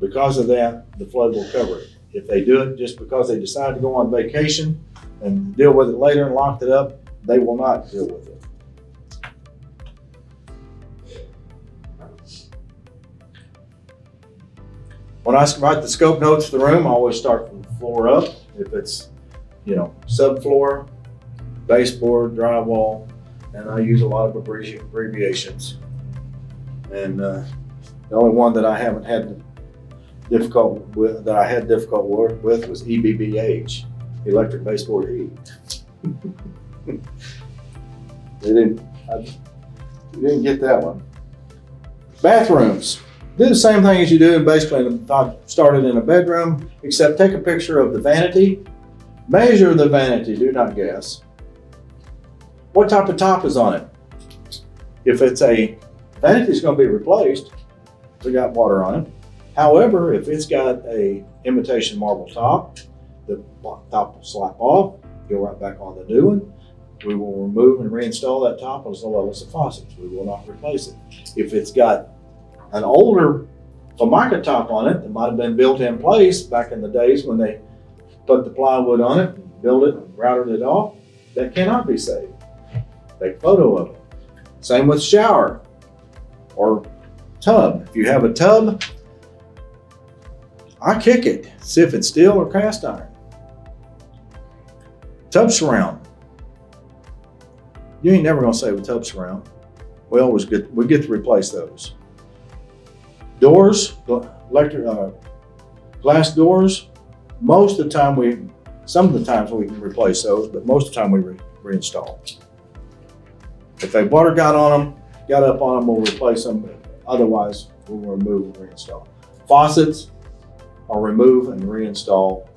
Speaker 1: because of that, the flood will cover it. If they do it just because they decide to go on vacation and deal with it later and locked it up, they will not deal with it. When I write the scope notes for the room, I always start from the floor up. If it's, you know, subfloor, baseboard, drywall, and I use a lot of abbreviations. And uh, the only one that I haven't had difficult with, that I had difficult work with was EBBH, electric baseboard heat. they didn't, I didn't get that one. Bathrooms. Do the same thing as you do basically I started in a bedroom, except take a picture of the vanity, measure the vanity, do not guess. What type of top is on it? If it's a vanity, it's going to be replaced. we got water on it. However, if it's got a imitation marble top, the top will slap off, go right back on the new one. We will remove and reinstall that top as well as the faucets. We will not replace it. If it's got an older Formica top on it that might have been built in place back in the days when they put the plywood on it, and built it, and routed it off, that cannot be saved. Take a photo of it. Same with shower or tub. If you have a tub, I kick it, see if it's steel or cast iron. Tub surround. You ain't never gonna save a tub surround. We always get we get to replace those. Doors, electric, uh, glass doors. Most of the time we, some of the times we can replace those, but most of the time we re- reinstall. If they water got on them, got up on them, we'll replace them. Otherwise, we'll remove and reinstall. Faucets are remove and reinstall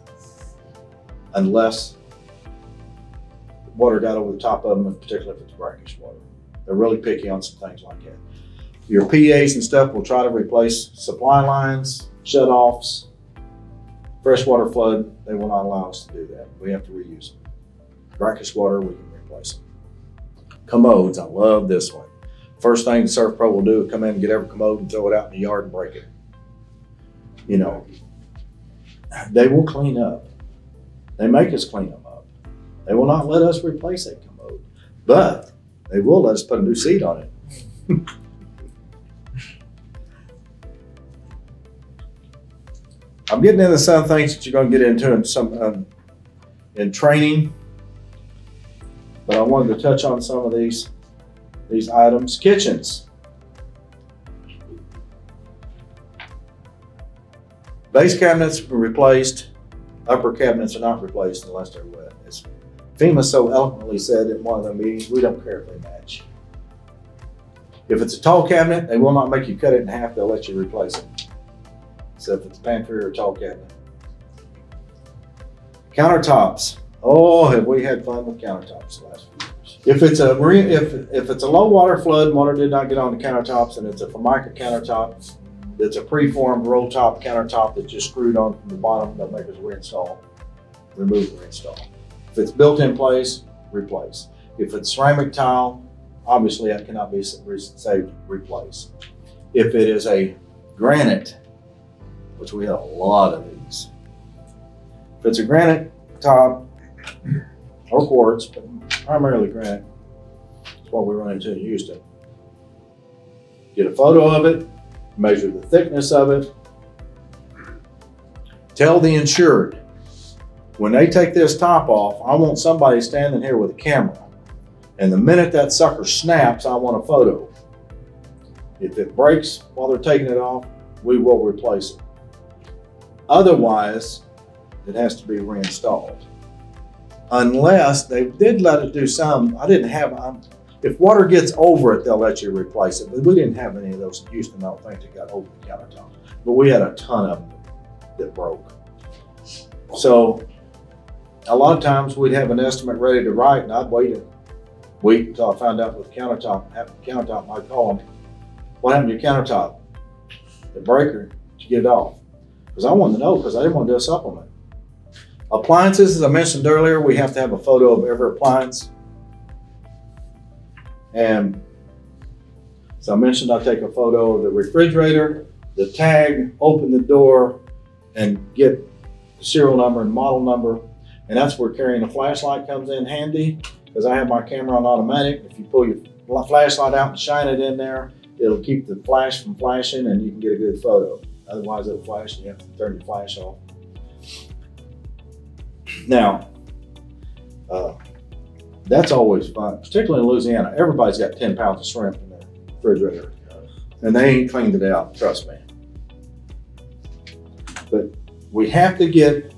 Speaker 1: unless water got over the top of them, and particularly if it's brackish water. They're really picky on some things like that. Your PAs and stuff will try to replace supply lines, shut-offs, freshwater flood. They will not allow us to do that. We have to reuse them. Brackish water, we can replace them. Commodes, I love this one. First thing Servpro will do is come in and get every commode and throw it out in the yard and break it. You know, they will clean up. They make us clean them up. They will not let us replace that commode, but they will let us put a new seat on it. I'm getting into some things that you're going to get into in some um, in training, but I wanted to touch on some of these these items. Kitchens. Base cabinets were replaced upper cabinets are not replaced unless they're wet. As FEMA so eloquently said in one of the meetings, we don't care if they match. If it's a tall cabinet, they will not make you cut it in half, they'll let you replace it. So if it's pantry or tall cabinet. Countertops. Oh, have we had fun with countertops the last few years. If it's a if, if it's a low water flood, water did not get on the countertops and it's a Formica countertop, it's a preformed roll top countertop that's just screwed on from the bottom, that makers reinstall, remove and reinstall. If it's built in place, replace. If it's ceramic tile, obviously that cannot be saved, replace. If it is a granite, which we have a lot of these. If it's a granite top or quartz, but primarily granite, it's what we run into in Houston. Get a photo of it, measure the thickness of it. Tell the insured, when they take this top off, I want somebody standing here with a camera. And the minute that sucker snaps, I want a photo. If it breaks while they're taking it off, we will replace it. Otherwise, it has to be reinstalled. Unless they did let it do some, I didn't have, um, if water gets over it, they'll let you replace it. But we didn't have any of those in Houston. I don't think that got over the countertop. But we had a ton of them that broke. So a lot of times we'd have an estimate ready to write and I'd wait a week until I found out with the countertop, happened to countertop, I'd call them, what happened to your countertop? The breaker, did you get it off? Because I wanted to know, because I didn't want to do a supplement. Appliances, as I mentioned earlier, we have to have a photo of every appliance. And so I mentioned I take a photo of the refrigerator, the tag, open the door, and get the serial number and model number. And that's where carrying a flashlight comes in handy, because I have my camera on automatic. If you pull your flashlight out and shine it in there, it'll keep the flash from flashing and you can get a good photo. Otherwise it'll flash and you have to turn your flash off. Now, uh, that's always fun, particularly in Louisiana. Everybody's got 10 pounds of shrimp in their refrigerator, and they ain't cleaned it out, trust me. But we have to get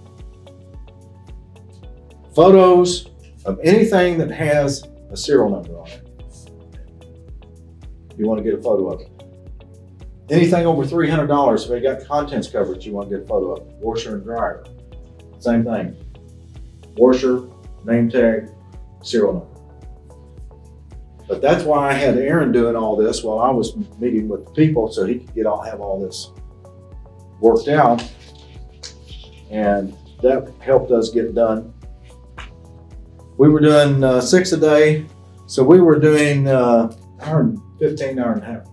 Speaker 1: photos of anything that has a serial number on it. You want to get a photo of it. Anything over $300, if they got contents coverage, you want to get a photo of. Washer and dryer, same thing. Washer, name tag, serial number. But that's why I had Aaron doing all this while I was meeting with the people so he could get all, have all this worked out. And that helped us get done. We were doing uh, six a day, so we were doing uh, hour and 15, hour and a half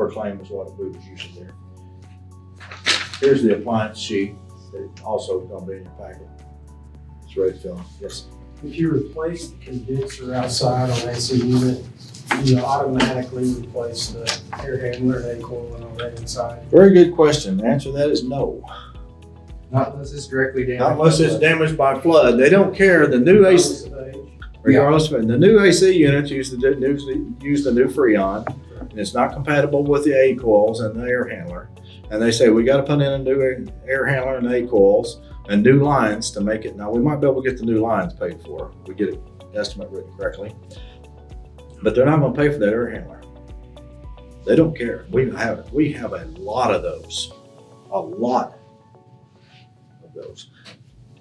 Speaker 1: per claim is what we was using there. Here's the appliance sheet that also is gonna be in your packet. It's ready to fill. Yes.
Speaker 3: If you replace the condenser outside on AC unit, you automatically replace the air handler and coil and all that inside.
Speaker 1: Very good question. The answer to that is no.
Speaker 2: Not unless it's directly damaged.
Speaker 1: Not unless it's damaged by flood. They don't care. The new AC,
Speaker 3: Regardless of age.
Speaker 1: regardless of, the new AC units use the new, use the new Freon. And it's not compatible with the A coils and the air handler. And they say, we gotta put in a new air- handler and A coils and new lines to make it. Now, we might be able to get the new lines paid for. We get an estimate written correctly. But they're not gonna pay for that air handler. They don't care. We have, we have a lot of those, a lot of those.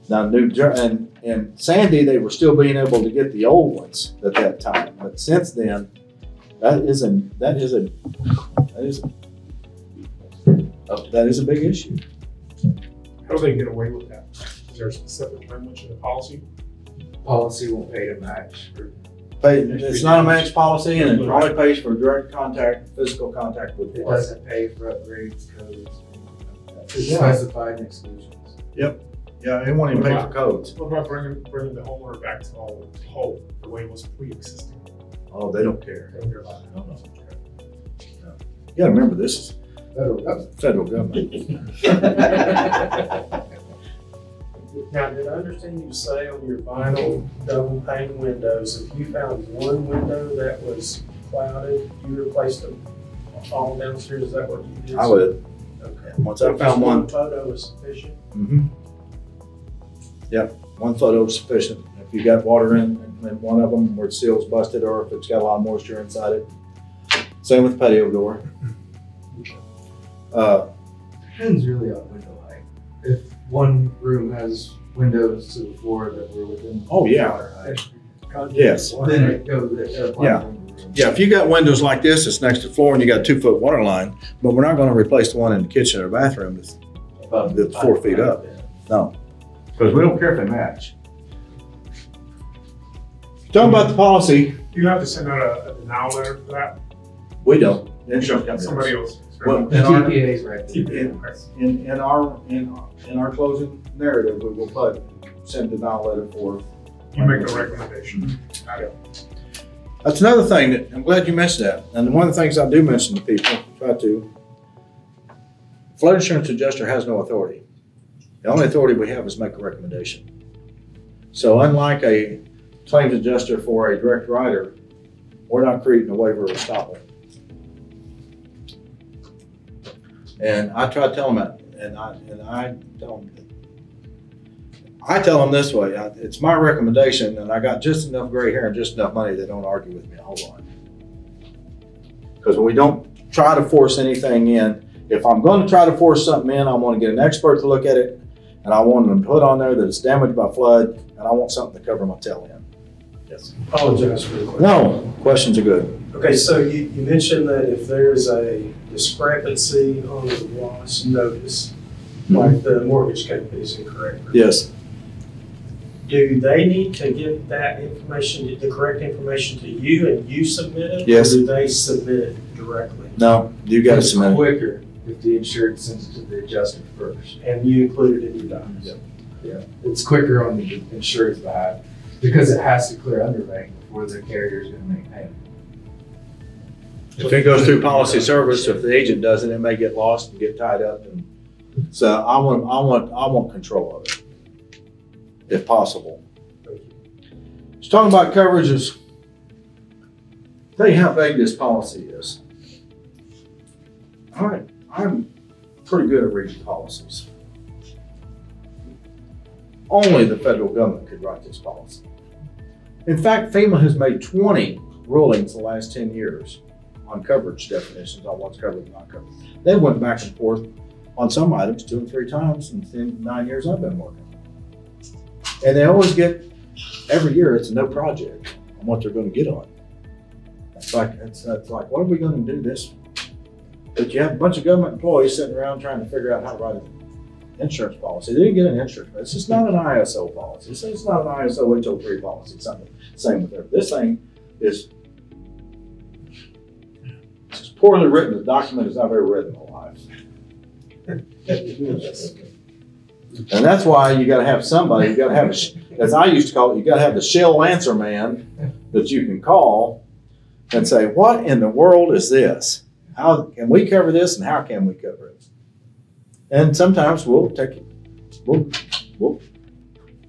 Speaker 1: Now, New and, and Sandy, they were still being able to get the old ones at that time, but since then, that is a, that is a, that is, a- that is a big issue.
Speaker 4: How do they get away with that? Is there a specific language in the policy?
Speaker 2: Policy won't pay to match. for-
Speaker 1: Pay, it's not a managed policy and it only pays for direct contact, physical contact with the
Speaker 2: It
Speaker 1: water.
Speaker 2: doesn't pay for upgrades, codes, anything like that.
Speaker 3: Yeah.
Speaker 2: Specified exclusions. Yep.
Speaker 1: Yeah, it won't even pay for codes.
Speaker 4: What about bringing, bringing the homeowner back to all whole, the way it was pre-existing?
Speaker 1: Oh, they don't care.
Speaker 4: They Don't about it.
Speaker 1: No, no. No. You gotta remember, this is
Speaker 2: Federal government.
Speaker 1: federal government.
Speaker 3: Now, did I understand you say on your vinyl double pane windows, if you found one window that was clouded, you replaced them all downstairs, is that what you did?
Speaker 1: I would,
Speaker 3: Okay.
Speaker 1: once I found one,
Speaker 3: Photo was sufficient?
Speaker 1: Mm-hmm. Yeah, one photo was sufficient. If you got water in, in one of them where the seal's busted or if it's got a lot of moisture inside it. Same with patio door. Uh,
Speaker 2: Depends really on window height. If one room has windows to the floor that were within.
Speaker 1: Oh, yeah.
Speaker 2: water height,
Speaker 1: yes.
Speaker 2: Then it goes, it
Speaker 1: Yeah.
Speaker 2: in the room.
Speaker 1: Yeah, if you got windows like this, it's next to the floor and you got a two foot water line, but we're not gonna replace the one in the kitchen or bathroom that's,
Speaker 2: Above
Speaker 1: that's four feet up. no. Because we don't care if they match. Talking about the policy,
Speaker 4: Do you have to send out a, a denial letter for that?
Speaker 1: we don't. The insurance company does.
Speaker 4: Somebody else.
Speaker 1: Well,
Speaker 2: The
Speaker 1: in our,
Speaker 2: TPA's right there.
Speaker 4: TPA.
Speaker 1: in, in our, in, in our closing narrative, we will put, send denial letter for.
Speaker 4: You make the recommendation. Got it.
Speaker 1: That's another thing that, I'm glad you mentioned that. And one of the things I do mention to people, try to, flood insurance adjuster has no authority. The only authority we have is make a recommendation. So unlike a claims adjuster for a direct writer, we're not creating a waiver of estoppel. And I try to tell them that, and I, and I tell them, I tell them this way, I- it's my recommendation, and I got just enough gray hair and just enough money, they don't argue with me a whole lot. Because when we don't try to force anything in. If I'm gonna try to force something in, I wanna get an expert to look at it, and I want them to put on there that it's damaged by flood, and I want something to cover my tail end. Yes.
Speaker 3: Apologize for the question.
Speaker 1: No, questions are good.
Speaker 3: Okay, so you, you mentioned that if there's a discrepancy on the loss notice, hmm. like the mortgage company is incorrect,
Speaker 1: Yes,
Speaker 3: do they need to get that information, the correct information to you and you submit it?
Speaker 1: Yes.
Speaker 3: Or do they submit it directly?
Speaker 1: no, you gotta submit it.
Speaker 2: quicker if the insured sends it to the adjuster first.
Speaker 3: And you include it in your docs?
Speaker 2: Yeah, it's quicker on the insured's behalf because it has to clear underbank before the carrier is gonna make payment.
Speaker 1: If it goes through policy service, if the agent doesn't, it may get lost and get tied up, and, so I want, I want, I want control of it. If possible. Just talking about coverages. Tell you how vague this policy is. All right, I'm pretty good at reading policies. Only the federal government could write this policy. In fact, FEMA has made twenty rulings the last ten years on coverage definitions on what's covered and not covered. They went back and forth on some items two and three times in the nine years I've been working. And they always get, every year, it's a no project on what they're gonna get on. It's like, it's, it's like, what are we gonna do this? But you have a bunch of government employees sitting around trying to figure out how to write an insurance policy. They didn't get an insurance, policy. it's just not an ISO policy. It's, it's not an ISO HO three policy, it's something, same with everything. This thing is it's poorly written a document as I've ever read in my life. And that's why you gotta have somebody, you gotta have, a as I used to call it, you gotta have the shell answer man that you can call and say, what in the world is this? How, can we cover this and how can we cover it? And sometimes we'll take it, we'll, we'll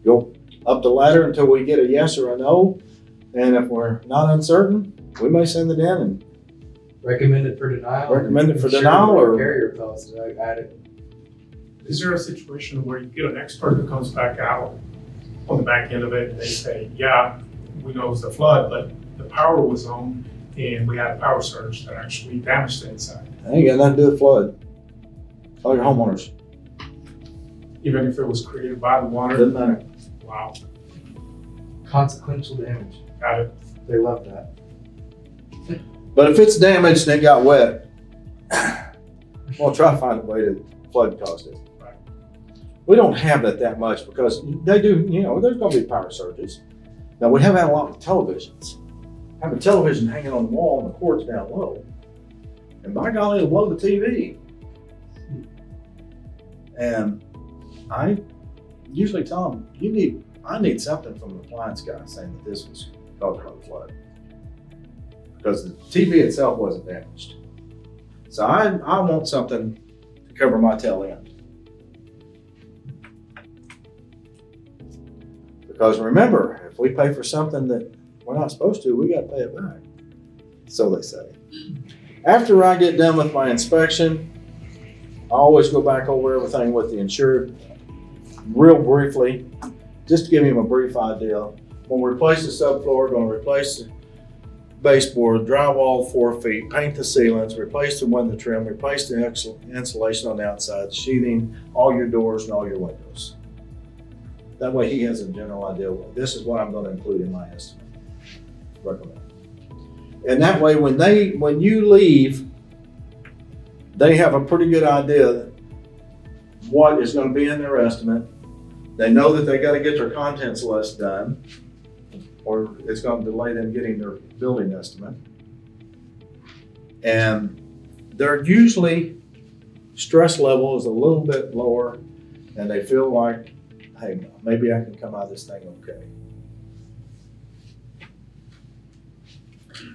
Speaker 1: go up the ladder until we get a yes or a no. And if we're not uncertain, we may send it in and
Speaker 2: Recommend it for denial.
Speaker 1: Recommend it for
Speaker 2: Insured
Speaker 1: denial, or-
Speaker 2: Carrier tells us to add it.
Speaker 4: Is there a situation where you get an expert who comes back out on the back end of it and they say, yeah, we know it was the flood, but the power was on and we had a power surge that actually damaged the inside.
Speaker 1: I ain't got nothing to do with flood. Call your homeowners.
Speaker 4: Even if it was created by the water,
Speaker 1: Doesn't matter.
Speaker 4: wow,
Speaker 2: Consequential damage.
Speaker 4: got it.
Speaker 2: They love that.
Speaker 1: But if it's damaged and it got wet, we'll try to find a way to flood cost it.
Speaker 4: Right.
Speaker 1: We don't have that that much because they do, you know, there's gonna be power surges. Now, we have had a lot with televisions. Have a television hanging on the wall and the cord's down low. And by golly, it'll blow the TV. And I usually tell them, you need, I need something from the appliance guy saying that this was caused by the flood. Because the TV itself wasn't damaged. So I, I want something to cover my tail end. Because remember, if we pay for something that we're not supposed to, we gotta pay it back. So they say. After I get done with my inspection, I always go back over everything with the insured real briefly. just to give him a brief idea, when we replace the subfloor, we're gonna replace the baseboard, drywall four feet, paint the ceilings, replace the window trim, replace the insulation on the outside, sheathing, all your doors and all your windows. That way he has a general idea, this is what I'm gonna include in my estimate. Recommend. And that way, when they, when you leave, they have a pretty good idea what is gonna be in their estimate. They know that they gotta get their contents list done, or it's gonna delay them getting their building estimate. And they're usually, stress level is a little bit lower, and they feel like, hey, maybe I can come out of this thing okay.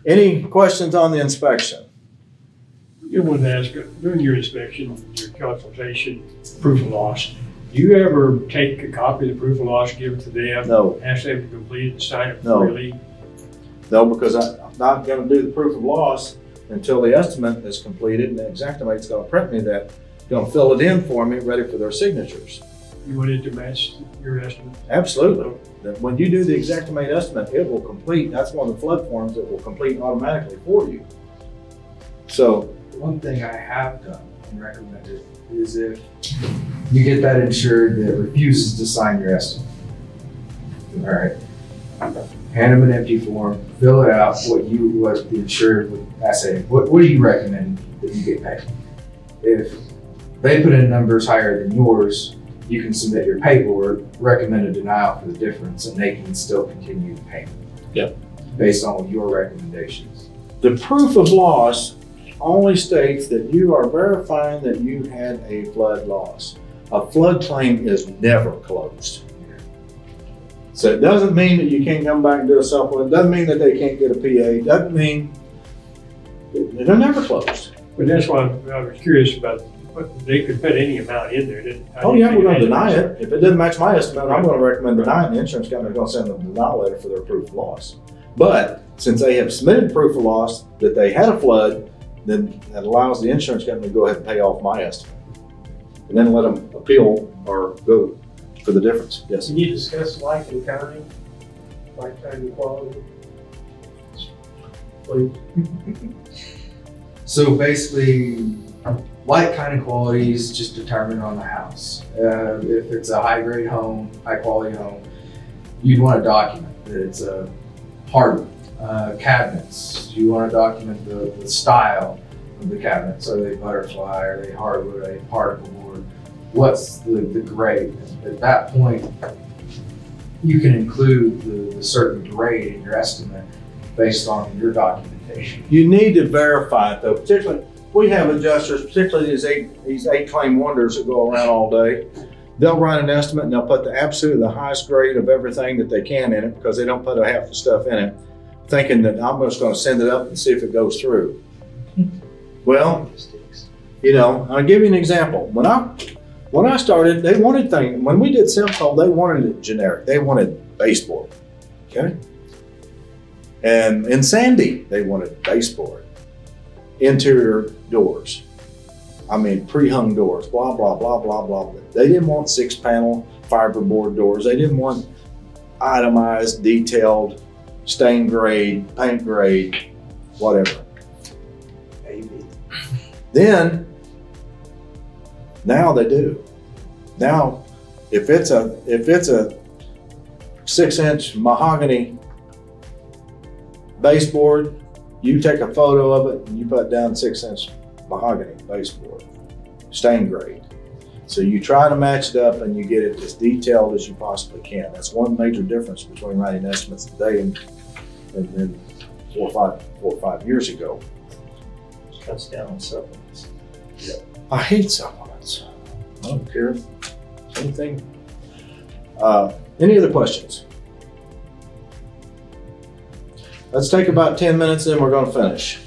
Speaker 1: Any questions on the inspection?
Speaker 5: I wanted to ask, during your inspection, your consultation, proof of loss, do you ever take a copy of the proof of loss, give it to them,
Speaker 1: No,
Speaker 5: ask them to complete it, and sign it
Speaker 1: No.
Speaker 5: freely?
Speaker 1: no, because I- I'm not gonna do the proof of loss until the estimate is completed, and the Xactimate's gonna print me that, gonna fill it in for me, ready for their signatures.
Speaker 5: You want it to match your estimate?
Speaker 1: Absolutely. That when you do the Xactimate estimate, it will complete, that's one of the flood forms that will complete automatically for you. So,
Speaker 2: One thing I have done and recommended is if you get that insured that refuses to sign your estimate. All right. Hand them an empty form, fill it out, what you, what the insured would, I say, what, what do you recommend that you get paid? If they put in numbers higher than yours, you can submit your paperwork, recommend a denial for the difference, and they can still continue the payment.
Speaker 1: Yep.
Speaker 2: Based on your recommendations.
Speaker 1: the proof of loss only states that you are verifying that you had a flood loss. A flood claim is never closed. So it doesn't mean that you can't come back and do a supplement, doesn't mean that they can't get a PA, It doesn't mean, they're never closed.
Speaker 5: But that's why I'm- was curious about, what, they could put any amount in there, didn't? I
Speaker 1: Oh, yeah, we're gonna deny it. If it doesn't match my estimate, I'm gonna recommend denying. The insurance company's gonna send them a denial letter for their proof of loss. But since they have submitted proof of loss that they had a flood, then that allows the insurance company to go ahead and pay off my estimate. And then let them appeal or go for the difference. Yes.
Speaker 3: Can you discuss life and kind, like kind and quality? Please.
Speaker 2: So basically, light kind of qualities just determined on the house. Uh, if it's a high grade home, high quality home, you'd want to document that it's a hardwood. Uh, cabinets, you want to document the, the style of the cabinets. Are they butterfly? Are they hardwood? Are they particle board? What's the, the grade? At that point, you can include the, the certain grade in your estimate based on your documentation.
Speaker 1: You need to verify it though, particularly, we have adjusters, particularly these eight, these eight claim wonders that go around all day. They'll write an estimate and they'll put the absolute, the highest grade of everything that they can in it because they don't put half the stuff in it, thinking that I'm just gonna send it up and see if it goes through. Well, you know, I'll give you an example. When I, when I started, they wanted things, when we did Simcoe, they wanted it generic. They wanted baseboard, okay? And in Sandy, they wanted baseboard, interior doors. I mean, pre-hung doors, blah, blah, blah, blah, blah. They didn't want six panel fiberboard doors. They didn't want itemized, detailed, stain grade, paint grade, whatever. Maybe. Then, now they do. Now, if it's a, if it's a six inch mahogany baseboard, you take a photo of it and you put down six inch mahogany baseboard, stain grade. So you try to match it up and you get it as detailed as you possibly can. That's one major difference between writing estimates today and, and then four or five, four or five years ago.
Speaker 6: Cuts down on supplements.
Speaker 1: I hate supplements. I don't care. Anything. Uh, any other questions? Let's take about ten minutes, then we're gonna finish.